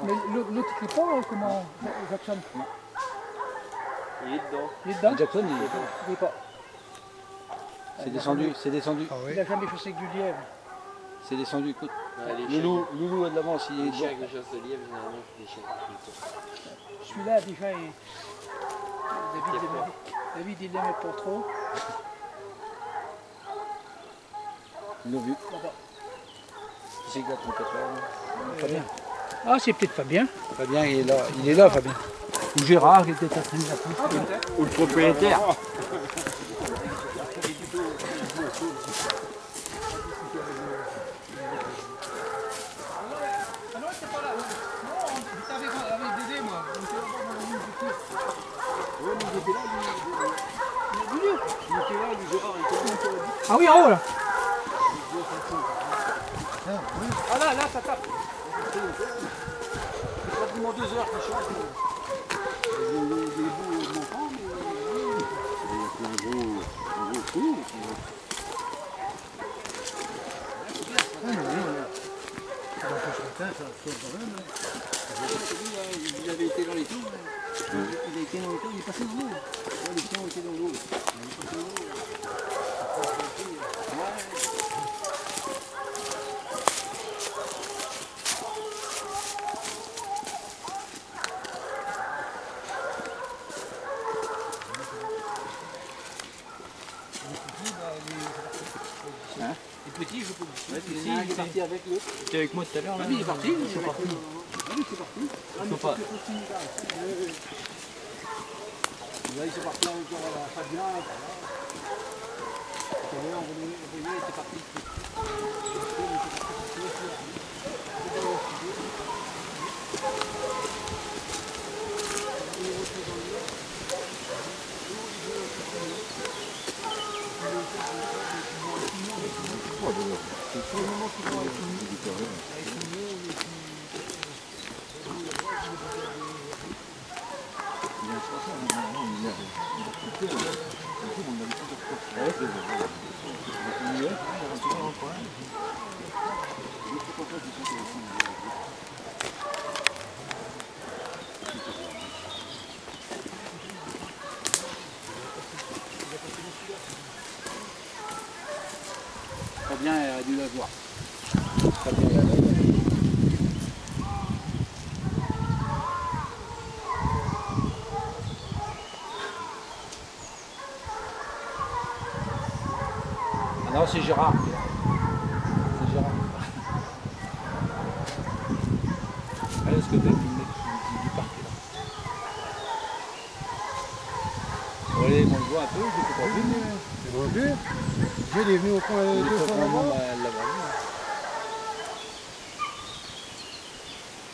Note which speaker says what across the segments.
Speaker 1: Mais l'autre, il fait pas hein, comment Jackson?
Speaker 2: Il est dedans.
Speaker 1: Il est dedans?
Speaker 3: Jackson, il,
Speaker 1: Il est pas.
Speaker 3: c'est descendu, c'est descendu,
Speaker 4: Ah oui.
Speaker 1: Il a jamais chassé avec du lièvre.
Speaker 3: c'est descendu. Écoute, Loulou, Loulou a de l'avance, il est dedans.
Speaker 2: les de lièvre, généralement, c'est des chiens qui font
Speaker 1: Celui-là, déjà, il... David, il David, il l'aimait pas trop.
Speaker 3: Ils l'ont vu. C'est que la trompette là. Fabien.
Speaker 1: Ah, c'est peut-être pas bien.
Speaker 3: Fabien, il est là, il est là, Fabien. Ou Gérard, qui était à la.
Speaker 2: Ou le propriétaire.
Speaker 1: Ah non, c'est pas là. Non, j'étais avec, avec Dédé, moi. On était là-bas dans la nuit, j'étais- Ah oui, en haut, là. Ah là, là, ça tape.
Speaker 3: Pratiquement deux heures qu'il chante. Il avait été dans les tours. Il a été dans les tours, il est passé dans l'eau. Ouais, Les chiens ont été dans l'eau. Il est passé dans l'eau.
Speaker 1: Les
Speaker 3: Ouais, il est parti avec
Speaker 2: moi tout à l'heure là
Speaker 1: il est parti.
Speaker 3: Euh, Fabien. parti. Fabien a dû la voir. Fabien, il a la Ah non, c'est Gérard. C'est Gérard. Allez, est-ce que tu as filmé du parc là Bon, allez, on le voit un peu, je ne peux pas vu, mais...
Speaker 4: C'est bon. Je il est venu au coin
Speaker 3: Il
Speaker 4: deux fois là-bas.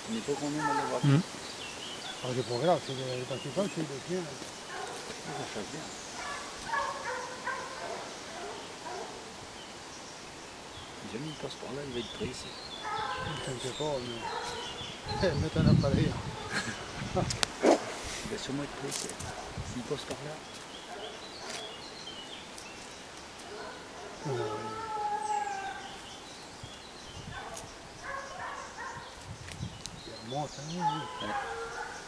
Speaker 3: vu. Il faut qu'on aime l'avoir vu.
Speaker 4: Ah, c'est pas grave, c'est le principal, c'est le chien.
Speaker 3: Ça chasse bien. Jamais il passe par là, il va être pressé.
Speaker 4: Je ne sais pas, mais. Mettre un appareil.
Speaker 3: Il va sûrement être pressé. S'il passe par là.
Speaker 4: Il monte, hein.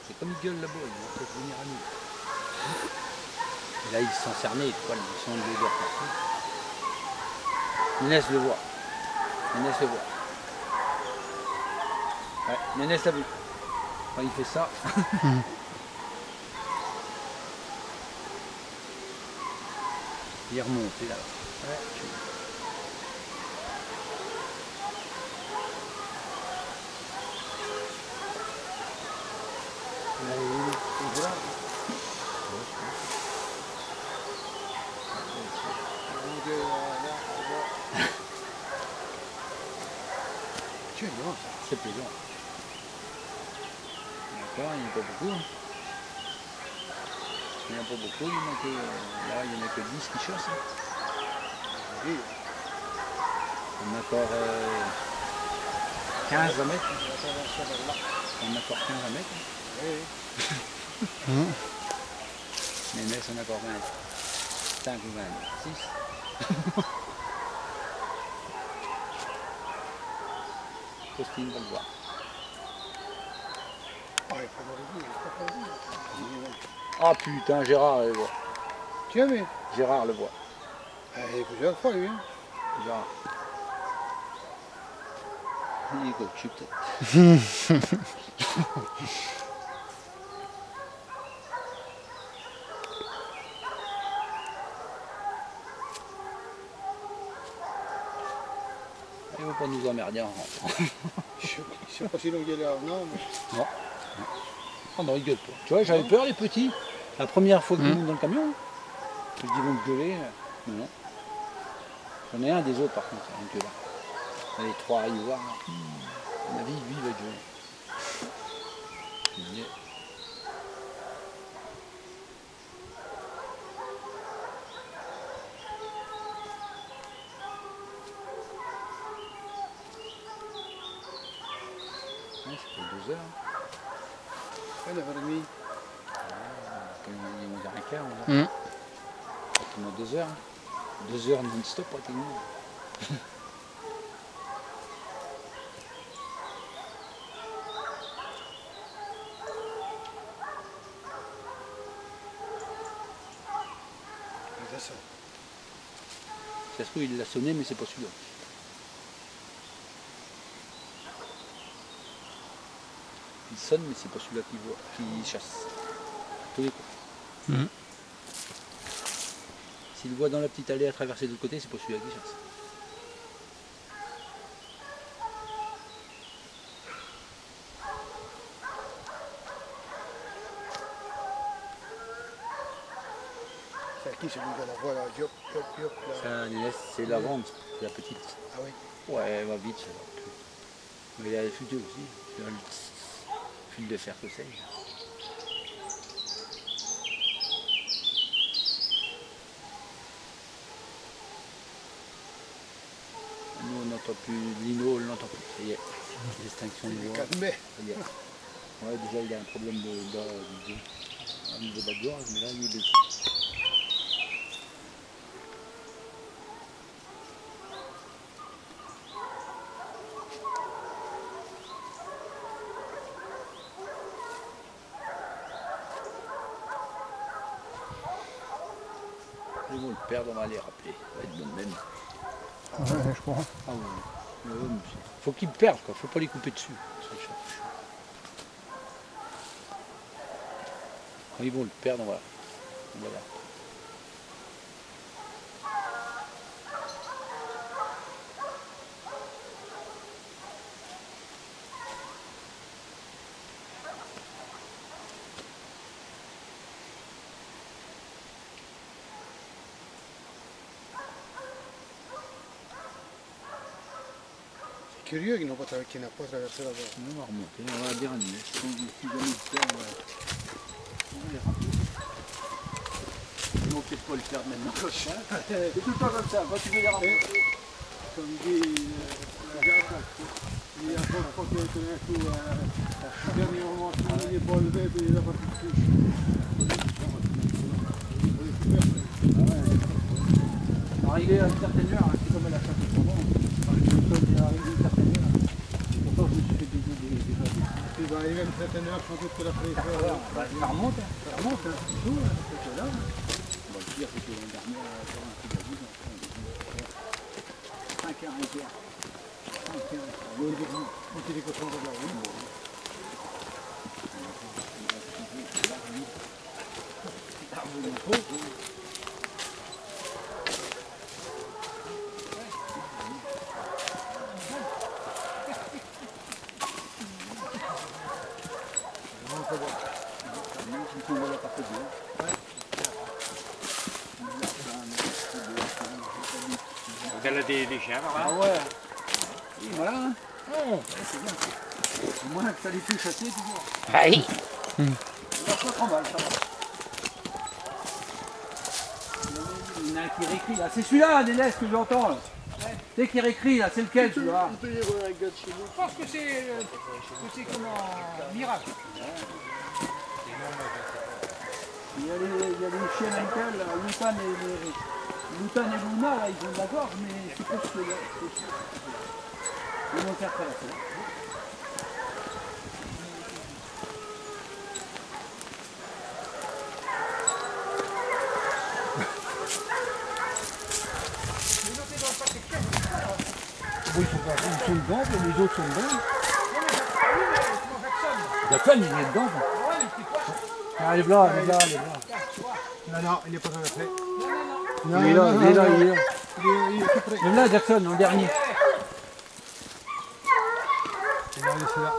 Speaker 3: C'est comme il gueule là-bas, il va peut-être venir à nous. Et là, ils sont cernés, ils sont de l'odeur partout. Nénès le voit. Nénès le voit. Ouais, Nénès l'a vu. Quand il fait ça. il remonte, il est là. Ouais,
Speaker 4: Là, il est là. Donc, euh, là, on va- Tu es loin, ça.
Speaker 3: C'est plaisant. D'accord, il n'y en a pas beaucoup. hein. Il n'y en a pas beaucoup, il y en a que, là, il n'y en a que 10 qui chassent. hein. On a encore euh, 15 à mettre. On a encore 15 à mettre.
Speaker 4: Oui.
Speaker 3: Mais Inès, on a encore 25 ou 26. Faustine va le voir. Ah putain, Gérard le voit.
Speaker 4: Tu as vu?
Speaker 3: Gérard le voit.
Speaker 4: Ah, Il y a plusieurs fois, lui. Hein.
Speaker 3: Gérard. Il est coach, peut-être. pas nous emmerder en rentrant.
Speaker 4: Je sais- je pas si l'on galère non, mais
Speaker 3: non, ils gueulent pas. Tu vois, j'avais peur les petits. La première fois qu'ils
Speaker 2: Hmm.
Speaker 3: montent dans le camion, je dis ils vont me gueuler. Mais non. J'en ai un des autres par contre, un gueulard. On est trois à y voir. À mon avis, lui, il va gueuler. Je Ouais, ça fait deux heures.
Speaker 4: ouais, 9h30.
Speaker 3: Comme il est 11 h 15
Speaker 2: Hmm.
Speaker 3: Pratiquement deux heures. Deux heures non-stop pratiquement.
Speaker 4: Ça
Speaker 3: se trouve, il l'a sonné, mais c'est pas celui-là. Il sonne, mais c'est pas celui-là qui voit, qui chasse. À tous les coups.
Speaker 2: Mhm.
Speaker 3: S'il voit dans la petite allée à traverser de l'autre côté, c'est pas celui-là qui chasse.
Speaker 4: C'est qui la
Speaker 3: vente, c'est la petite.
Speaker 4: Ah oui.
Speaker 3: Ouais, elle va vite. Mais il y a les futurs aussi. Fil de fer que c'est. Nous, on n'entend plus, Lino, on l'entend plus. Ça y est, l'extinction de voix. Y est. Ouais, déjà, il a un problème de, de, de- niveau de la gorge, mais là, il est baissé. Ils vont le perdre, on va les rappeler. Ça va être bon de même.
Speaker 4: Ouais, je crois.
Speaker 3: Ah. Ouais, Faut qu'ils perdent, quoi. Faut pas les couper dessus. Quand ils vont le perdre, on va, on va
Speaker 4: curieux qu'il n'a pas, qu'il n'a pas traversé la voie.
Speaker 3: on va remonter. On va dire un se perdent, on va, peut-être pas le perdre maintenant. C'est tout le temps comme ça. Quand tu veux les rappeler.
Speaker 4: Comme dit euh, Jacques, il y a pas fois qu'il a été un coup, euh, dernier moment, il n'est pas levé, puis il a pas tout suite.
Speaker 3: Arrivé à une certaine heure, hein, c'est comme à la chasse au saumon. Quand je me sonne, il est arrivé à une certaine heure. C'est pour ça que je me suis fait des des des des
Speaker 4: Puis il va arriver à une certaine heure, sans doute que la fraîcheur.
Speaker 3: Voilà, bah, ça remonte, hein. ça remonte, hein. c'est chaud, hein, ce que là. Bon, le pire, que l'année dernière, euh, sur un de la vie, on 5 heures et quart. 5 heures
Speaker 4: content de la rue.
Speaker 2: Chiens par là
Speaker 3: Ah ouais. Oui, voilà. Hein. Ouais, c'est bien. Au moins que ça les fait chasser toujours.
Speaker 2: Aïe
Speaker 3: Ça va pas trop mal, ça va. Il y en a un qui récrit là. C'est celui-là, Nénès, que j'entends. là. C'est qui récrit là, c'est lequel celui-là
Speaker 4: On peut y avoir un gars de chez nous.
Speaker 1: Je pense que c'est euh, que c'est comment miracle.
Speaker 3: Il y a les, il y a les chiens à Michael, là, Lutan et, les, Boutin et Bouma, là, ils vont d'accord, mais c'est pour ce là. Ils vont faire pas
Speaker 1: la fin. Ils sont, pas, ils sont dedans,
Speaker 3: mais les autres sont dedans.
Speaker 1: Jackson, il est dedans.
Speaker 3: Ah, il est
Speaker 1: blanc, il est blanc, il est blanc.
Speaker 4: Non, non, il n'est pas dans la
Speaker 3: plaie.
Speaker 1: Il est là, il est là, il est là. Même là, Jackson, en dernier.
Speaker 4: Il va laisser là.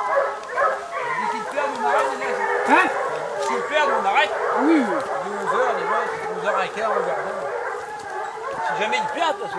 Speaker 2: Si tu perds, on arrête, les gars.
Speaker 1: Hein
Speaker 2: Si tu perds, on arrête.
Speaker 1: Oui.
Speaker 2: Il est 11h, déjà, 11h15, 11h20. Si jamais ils perdent, parce que.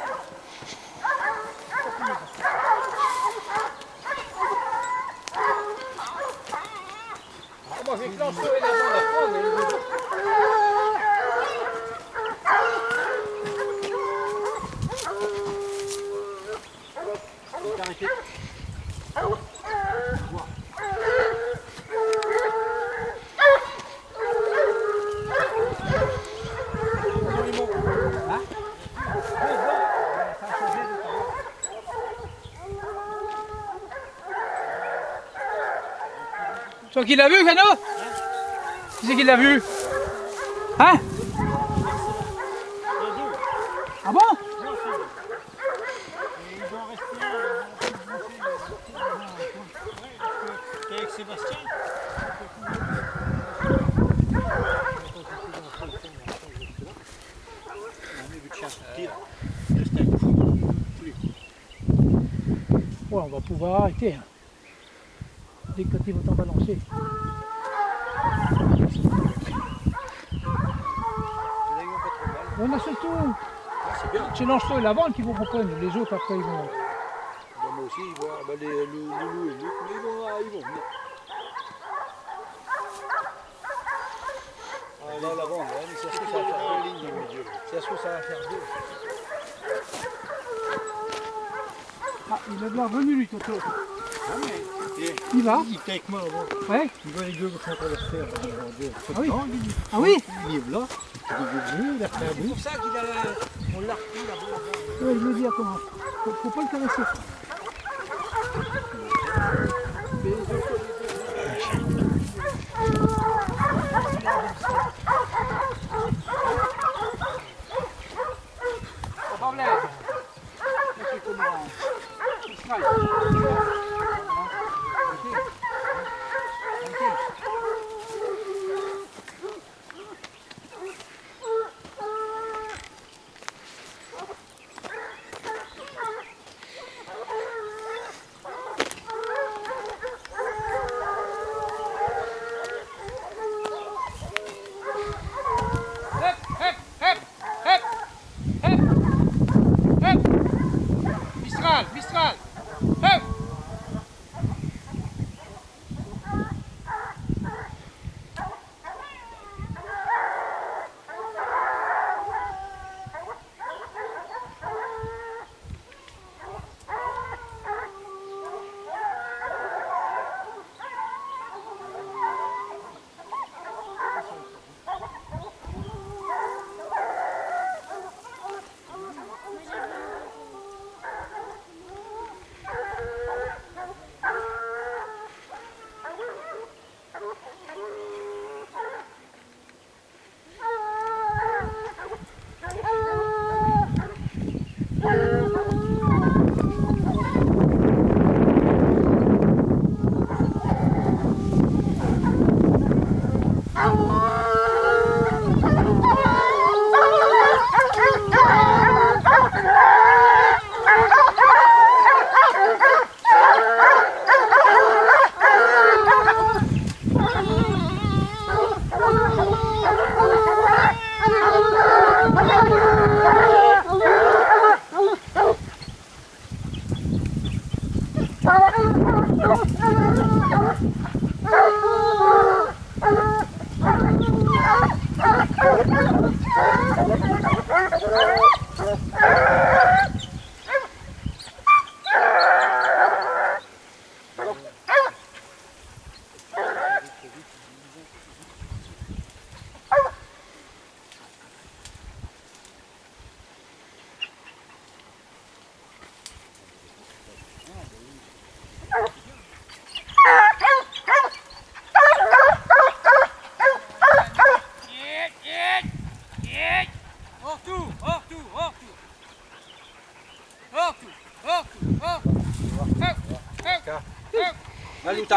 Speaker 3: Ah, moi, j'ai que l'enfant et la bande à prendre, mais les autres-
Speaker 1: Toi qui l'as vu, Cano Qui c'est qui l'a vu Hein Ah bon
Speaker 5: Sébastien
Speaker 1: Ouais, on va pouvoir arrêter. Hein. Dès que tu vas t'en balancer. On a surtout.
Speaker 4: C'est bien.
Speaker 1: C'est l'enceau et la vente qui vont reprendre. Les autres après ils vont.
Speaker 4: Bah, moi aussi, ils vont, les, le, Loulou et Luc, mais ils vont, ah, ils vont. Ah, là, là, bon, ouais, mais c'est sûr que ça va faire deux lignes au milieu. C'est sûr que ça va faire deux.
Speaker 1: Ah, il est bien revenu lui Toto.
Speaker 4: Ah, mais,
Speaker 1: Il va
Speaker 4: il était avec moi avant.
Speaker 1: Ouais.
Speaker 4: Il voit les deux qui sont faire.
Speaker 1: Ah oui.
Speaker 4: il,
Speaker 1: Ah oui
Speaker 4: il est là. Il est venu, il a fait un
Speaker 2: C'est pour ça qu'il a. On l'a repris là-bas.
Speaker 1: Ouais, je veux dire comment. Faut, faut pas le caresser.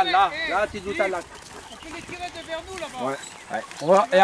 Speaker 2: Là. Là, là.
Speaker 1: On peut les tirer de vers nous là-bas.
Speaker 2: Ouais.
Speaker 3: On va, et